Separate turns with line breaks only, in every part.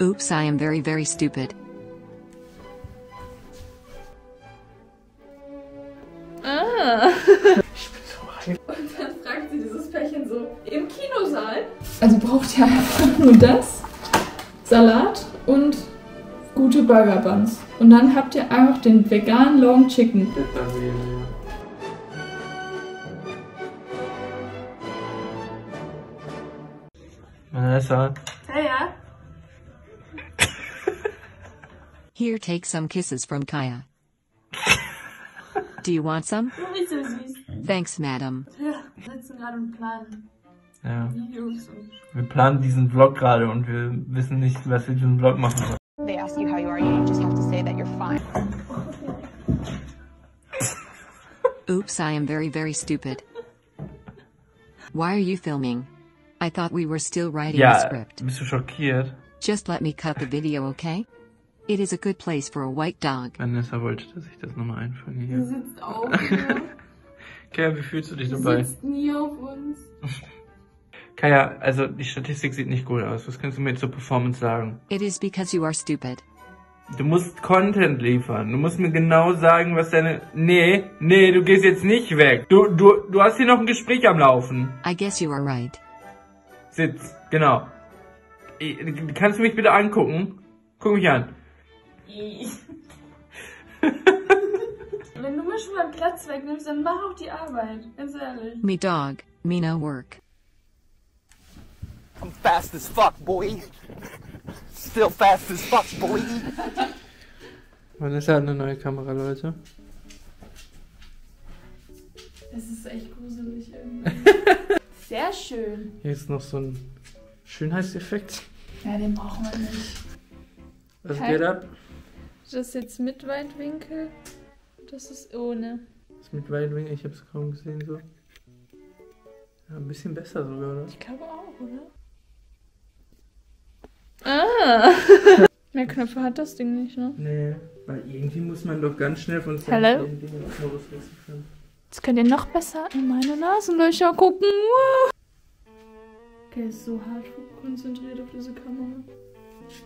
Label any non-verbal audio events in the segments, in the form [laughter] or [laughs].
Oops, I am very, very stupid.
Ah. Und dann fragt sie dieses Pärchen so im Kinosaal. Also braucht ihr einfach nur das, Salat und gute Burger Buns. Und dann habt ihr einfach den veganen Long Chicken.
Vanessa,
Ja, ja.
Here, take some kisses from Kaya. Do you want some?
Du bist so süß.
Thanks, madam.
Ja, wir sitzen gerade und planen
ja,
Videos und
wir planen diesen Vlog gerade und wir wissen nicht, was wir diesen Vlog machen sollen.
They ask you how you are, you just have to say that you're fine.
Oops, I am very, very stupid. Why are you filming? I thought we were still writing the script.
bist du schockiert?
Just let me cut the video, okay? It is a good place for a white dog.
Vanessa wollte, dass ich das nochmal einfange hier.
sitzt auf mir. [laughs]
Kaya, wie fühlst du dich dabei?
sitzt nie auf uns. [laughs]
Kaya, also die Statistik sieht nicht gut aus. Was kannst du mir zur Performance sagen?
It is because you are stupid.
Du musst Content liefern. Du musst mir genau sagen, was deine... Nee, nee, du gehst jetzt nicht weg. Du, du, du hast hier noch ein Gespräch am Laufen.
I guess you are right.
Sitz, genau. Ich- Kannst du mich bitte angucken? Guck mich an. [laughs]
Wenn du mir schon mal Platz wegnimmst, dann mach auch die Arbeit. Ganz ehrlich.
Me dog, me no work.
I'm fast as fuck, boy. Still fast as fuck, boy.
Vanessa hat eine neue Kamera, Leute.
Es ist echt gruselig irgendwie. [laughs] Sehr schön.
Hier ist noch so ein Schönheitseffekt.
Ja, den brauchen wir nicht.
Was
Hi.
geht ab?
Das ist jetzt mit Weitwinkel. Das ist ohne.
Ist mit Weitwinkel, ich hab's kaum gesehen so. Ja, ein bisschen besser sogar, oder?
Ich glaube auch, oder? Ah! [laughs] Mehr Knöpfe hat das Ding nicht, ne?
Nee, weil irgendwie muss man doch ganz schnell von den Dingen ausrissen können.
Jetzt könnt ihr noch besser in meine Nasenlöcher gucken. Wow. Okay, ist so hart konzentriert auf diese Kamera.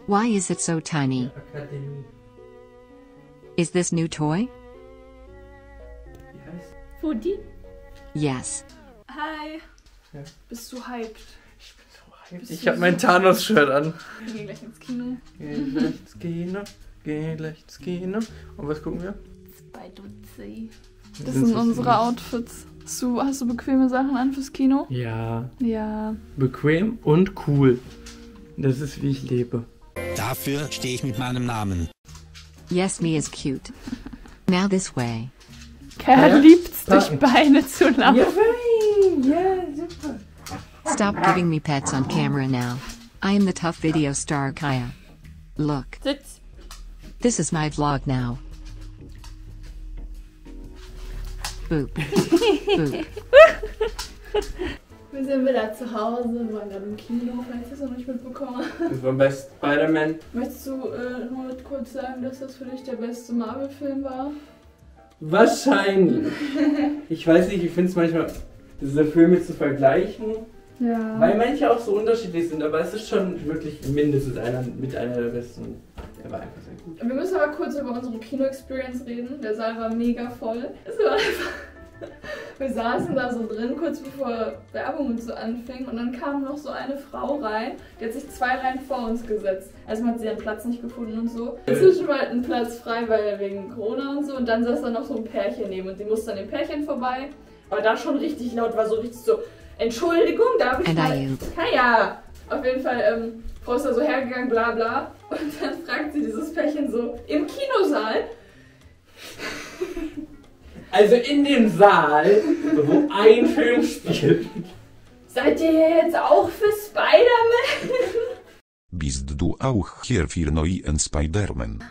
Why is it so tiny?
Akademie.
Is this new toy?
Heißt
Wo die?
Yes.
Hi.
Ja.
Bist du hyped?
Ich bin so hyped.
Bist
Ich hab mein
so-
Thanos-Shirt an.
Wir gehen gleich ins Kino.
Geh gleich ins Kino, geh gleich ins Kino. Und was gucken wir? Wir
Das
sind
unsere. Outfits. Hast du, hast du bequeme Sachen an fürs Kino?
Ja,
Ja.
bequem und cool. Das ist wie ich lebe.
Dafür stehe ich mit meinem Namen.
Yes, me is cute. Now this way.
Kerl
Ja,
liebt's, durch. Beine zu laufen.
ja, super.
Stop giving me pets on camera now. I am the tough video star Kaya. Look,
Sitz.
this is my vlog now. Boop. Boop. [laughs]
Wir sind wieder zu Hause, wir waren gerade im Kino, vielleicht hast du noch nicht mitbekommen.
Das war bei Spider-Man.
Möchtest du äh, nur kurz sagen, dass das für dich der beste Marvel-Film war?
Wahrscheinlich. Ich weiß nicht, ich finde es manchmal, diese Filme zu vergleichen,
Ja.
weil manche auch so unterschiedlich sind, aber es ist schon wirklich mindestens einer mit einer der besten. Er war einfach sehr gut.
Wir müssen aber kurz über unsere Kino-Experience reden. Der Saal war mega voll. Es war einfach. [laughs] Wir saßen da so drin, kurz bevor Werbung und so anfing. Und dann kam noch so eine Frau rein, die hat sich zwei Reihen vor uns gesetzt. Erstmal hat sie ihren Platz nicht gefunden und so. Inzwischen war halt ein Platz frei, weil wegen Corona und so. Und dann saß da noch so ein Pärchen neben und sie musste an dem Pärchen vorbei. Aber da schon richtig laut war, so richtig so: Entschuldigung, darf ich mal. Kaya! Auf jeden Fall, ähm, Frau ist da so hergegangen, bla bla. Und dann fragt sie dieses Pärchen so im Kinosaal.
Also in dem Saal, wo ein Film spielt.
Seid ihr jetzt auch für Spider-Man?
Bist du auch hier für neuen Spider-Man?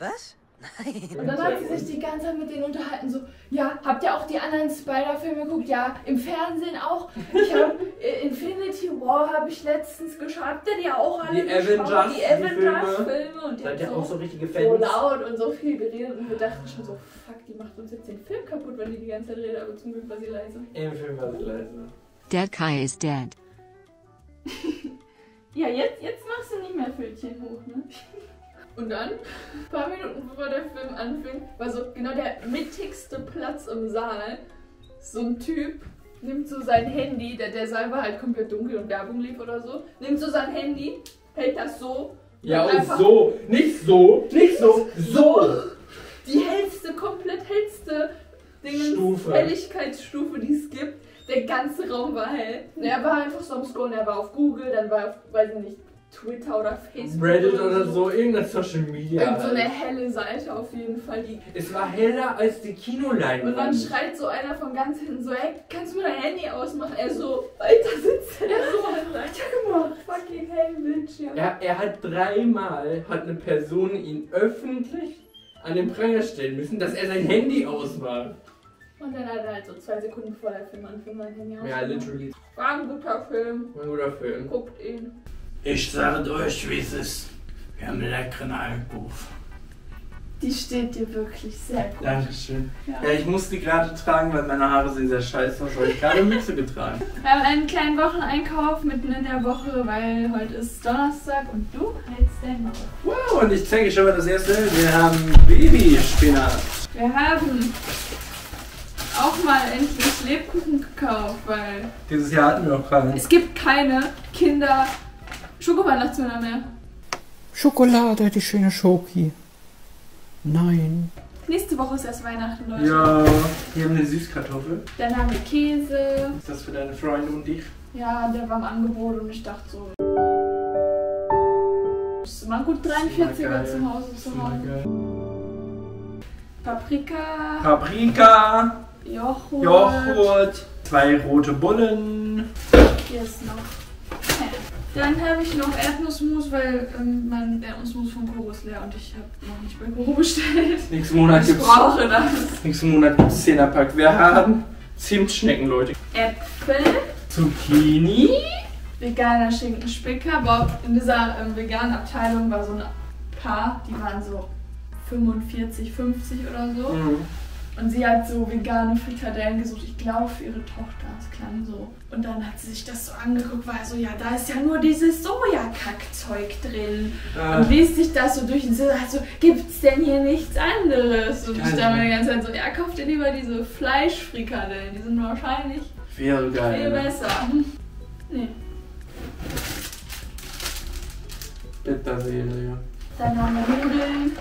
Was? Nein.
Und dann hat sie sich die ganze Zeit mit denen unterhalten, so, ja, habt ihr auch die anderen Spider-Filme geguckt? Ja, im Fernsehen auch. Ich habe Infinity War habe ich letztens geschaut. Habt ihr die auch alle
Die
geschaut?
Avengers,
die
die
Avengers-Filme. Und die
Seid
hat
ihr
so,
auch so richtige
so
Fans?
laut und so viel geredet. Und wir dachten schon so, fuck, die macht uns jetzt den Film kaputt, wenn die die ganze Zeit redet. Aber zum Glück war sie leise.
Im Film war sie leise.
Dead Kaya is dead.
Ja, jetzt, jetzt machst du nicht mehr Pfötchen hoch, ne? [laughs] Und dann, ein paar Minuten bevor der Film anfing, war so genau der mittigste Platz im Saal. So ein Typ nimmt so sein Handy, der, der Saal war halt komplett dunkel und Werbung lief oder so, nimmt so sein Handy, hält das so.
Ja, und
einfach
so. Nicht so. Nicht so. So.
Die hellste, komplett hellste Dingens
Stufe.
Helligkeitsstufe, die es gibt. Der ganze Raum war hell. Er war einfach so am Scrollen, er war auf Google, dann war er auf, weiß ich nicht, Twitter oder Facebook.
Reddit oder so. Irgendein Social Media.
Irgend so eine
halt.
helle Seite auf jeden Fall. Die
Es war heller als die
und dann
Kinoleinwand.
schreit so einer von ganz hinten so, hey, kannst du mir dein Handy ausmachen? Er so, weiter sitzt er so, weitergemacht. [laughs] Fucking hell Bildschirm.
Er, er hat dreimal, hat eine Person ihn öffentlich an den Pranger stellen müssen, dass er sein Handy ausmacht.
Und dann hat er halt so zwei Sekunden vor der Film anfing sein Handy aus.
Ja, literally.
War ein guter Film.
Ein guter Film.
Guckt ihn.
Ich sage euch, wie es ist. Wir haben einen leckeren Alkohol.
Die steht dir wirklich sehr gut.
Dankeschön.
Ja.
Ja, ich muss die gerade tragen, weil meine Haare sehen sehr scheiße aus, weil ich gerade Mütze getragen. [laughs]
Wir haben einen kleinen Wocheneinkauf mitten in der Woche, weil heute ist Donnerstag und du hältst dein Maul.
Wow, und ich zeige schon mal das erste. Wir haben Babyspinat.
Wir haben auch mal endlich Lebkuchen gekauft, weil
Dieses Jahr hatten wir noch keinen.
es gibt keine Kinder Schokoweihnachtsmänner mehr.
Schokolade, die schöne Schoki. Nein.
Nächste Woche ist erst Weihnachten, Leute.
Ja, hier haben wir eine Süßkartoffel.
Dann haben wir Käse.
Ist das für deine Freunde und dich?
Ja, der war im Angebot und ich dachte so. Ist mal gut 43er
geil.
zu Hause zu haben. Paprika,
Paprika,
Joghurt.
Joghurt, zwei rote Bullen.
Hier ist noch. Dann habe ich noch Erdnussmus, weil ähm, mein Erdnussmus von Koro ist leer und ich habe noch nicht bei Koro bestellt.
Nächsten Monat
Ich
gibt's,
brauche das.
nächsten Monat gibt's 10er Pack. Wir haben Zimtschnecken, Leute.
Äpfel,
Zucchini.
veganer Schinkenspicker, aber in dieser ähm, veganen Abteilung war so ein Paar, die waren so 45, 50 oder so.
Mhm.
Und sie hat so vegane Frikadellen gesucht, ich glaube für ihre Tochter, das klang so. Und dann hat sie sich das so angeguckt, war so, ja, da ist ja nur dieses Sojakackzeug drin.
Ah.
Und liest sich das so durch und so, hat so, gibt's denn hier nichts anderes? Und ich dachte mir die ganze Zeit so, ja, kauf dir lieber diese Fleischfrikadellen, die sind wahrscheinlich viel
geil.
besser. Nee.
Bitterseele.
Dann haben wir Nudeln,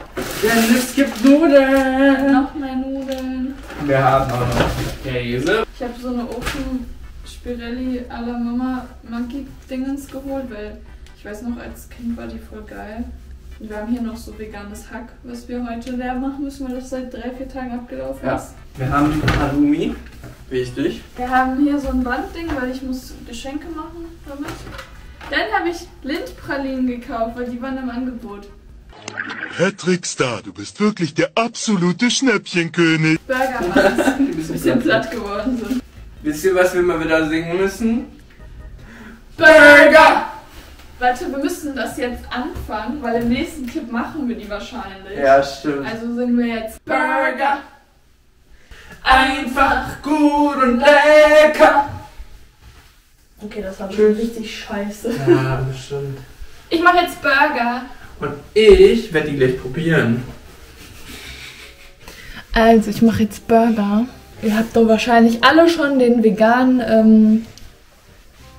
Denn es gibt Nudeln.
noch mehr Nudeln.
Wir haben auch noch Käse.
Ich habe so eine Ofen Spirelli à la Mama Monkey Dingens geholt, weil ich weiß noch, als Kind war die voll geil. Und wir haben hier noch so veganes Hack, was wir heute leer machen müssen, weil das seit drei, vier Tagen abgelaufen
Ja.
ist.
Wir haben Halloumi. Wichtig.
Wir haben hier so ein Bandding, weil ich muss Geschenke machen damit. Dann habe ich Lindpralinen gekauft, weil die waren im Angebot.
Patrick Star, du bist wirklich der absolute Schnäppchenkönig.
Burger Buns, bisschen platt geworden sind.
Wisst ihr, was wir mal wieder singen müssen?
Burger! Warte, wir müssen das jetzt anfangen, weil im nächsten Clip machen wir die wahrscheinlich.
Ja, stimmt.
Also sind wir jetzt Burger.
Einfach gut und lecker.
Okay, das war schon richtig scheiße.
Ja, bestimmt.
Ich mache jetzt Burger.
Und ich werde die gleich probieren.
Also, ich mache jetzt Burger. Ihr habt doch wahrscheinlich alle schon den veganen ähm,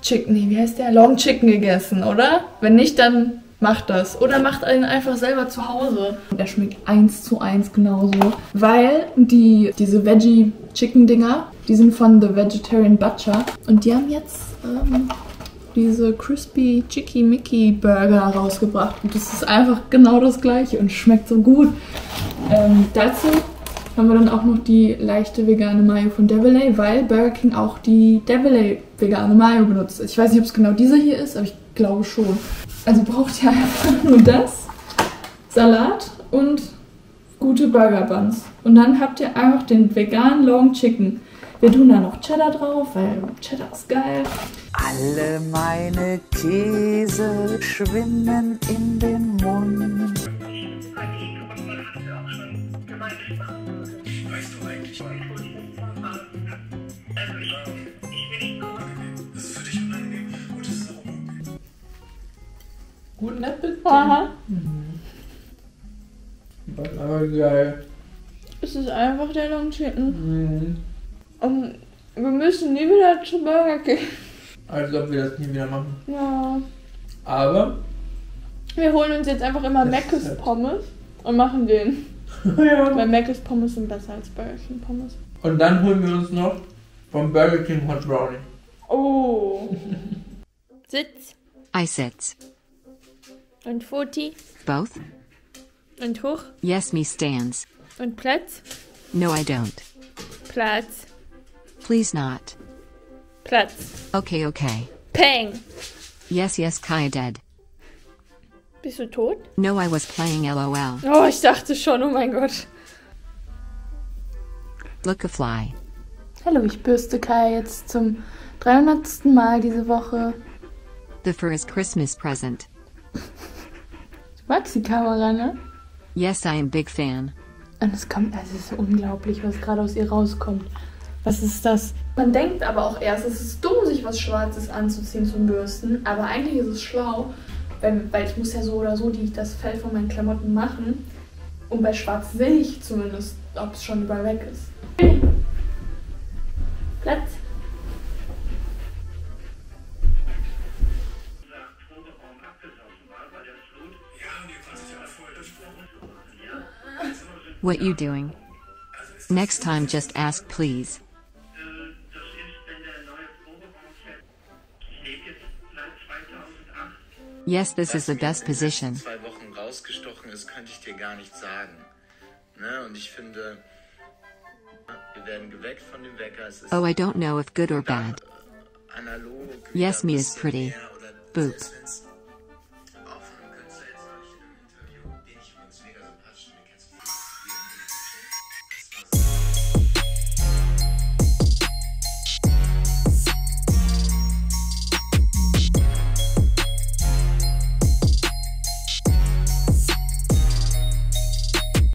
Chicken, nee, wie heißt der? Long Chicken gegessen, oder? Wenn nicht, dann macht das. Oder macht einen einfach selber zu Hause. Der schmeckt eins zu eins genauso. Weil die, diese Veggie Chicken Dinger, die sind von The Vegetarian Butcher. Und die haben jetzt ähm, diese Crispy Chicky Mickey Burger rausgebracht. Und das ist einfach genau das gleiche und schmeckt so gut. Ähm, dazu haben wir dann auch noch die leichte vegane Mayo von Devilay, weil Burger King auch die Devilay vegane Mayo benutzt. Ich weiß nicht, ob es genau diese hier ist, aber ich glaube schon. Also braucht ihr [laughs] einfach nur das, Salat und gute Burger Buns. Und dann habt ihr einfach den veganen Long Chicken. Wir tun da noch Cheddar drauf, weil Cheddar ist geil.
Alle meine Käse schwimmen in den Mund.
nett mit dir.
Aha.
Das ist aber geil.
Es ist einfach der Long Chicken.
Mhm.
Und wir müssen nie wieder zu Burger King.
Als ob wir das nie wieder machen.
Ja.
Aber,
Wir holen uns jetzt einfach immer Mc's
ist-
Pommes und machen den. [laughs]
ja.
Weil Mc's Pommes sind besser als Burger King Pommes.
Und dann holen wir uns noch vom Burger King Hot Brownie.
Oh. [laughs] Sitz
I sit.
und Foti
Both?
und hoch
Yes, me stands.
und Platz.
No, I don't.
Platz.
Please not.
Platz.
Okay, okay.
Peng.
Yes, yes, Kaya dead.
Bist du tot?
No, I was playing LOL.
Oh, ich dachte schon, oh mein Gott.
Look a fly.
Hallo, ich bürste Kai jetzt zum 300. Mal diese Woche.
The is Christmas present.
Du magst die Kamera, ne?
Yes, I am big fan.
Und es kommt, also es ist unglaublich, was gerade aus ihr rauskommt. Was ist das? Man denkt aber auch erst, es ist dumm, sich was Schwarzes anzuziehen zum Bürsten. Aber eigentlich ist es schlau, weil, weil ich muss ja so oder so die, das Fell von meinen Klamotten machen. Und bei Schwarz sehe ich zumindest, ob es schon überall weg ist. Platz.
What you doing? Next time just ask please. Yes, this is the best position.
zwei Wochen rausgestochen ist, könnte ich dir gar nicht sagen. Ne? Und ich finde, wir werden geweckt von dem Wecker. Es ist
Oh, I don't know if good or bad.
analog.
Yes, me is pretty. Boop.